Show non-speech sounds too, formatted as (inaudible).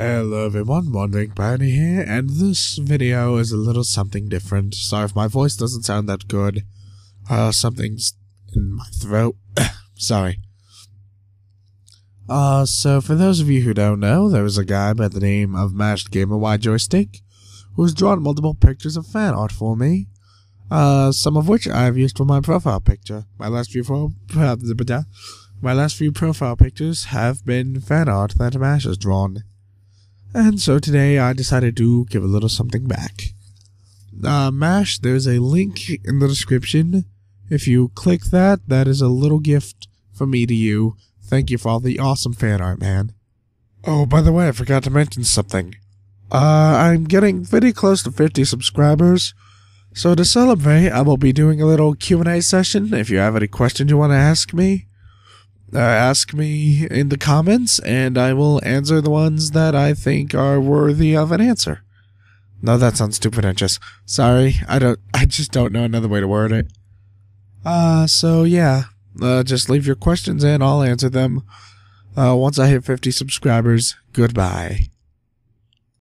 Hello everyone, Wandering Pioneer here, and this video is a little something different. Sorry if my voice doesn't sound that good. Uh, something's in my throat. (coughs) Sorry. Uh, so for those of you who don't know, there was a guy by the name of Mash Gamer Y Joystick who's drawn multiple pictures of fan art for me. Uh, some of which I've used for my profile picture. My last few pro- (laughs) my last few profile pictures have been fan art that Mash has drawn. And so today I decided to give a little something back. Uh, MASH, there's a link in the description. If you click that, that is a little gift from me to you. Thank you for all the awesome fan art, man. Oh, by the way, I forgot to mention something. Uh, I'm getting pretty close to 50 subscribers. So to celebrate, I will be doing a little Q&A session. If you have any questions you want to ask me, uh, ask me in the comments, and I will answer the ones that I think are worthy of an answer. No, that sounds stupid and just sorry. I don't. I just don't know another way to word it. Uh, so yeah. Uh, just leave your questions and I'll answer them. Uh, once I hit 50 subscribers. Goodbye.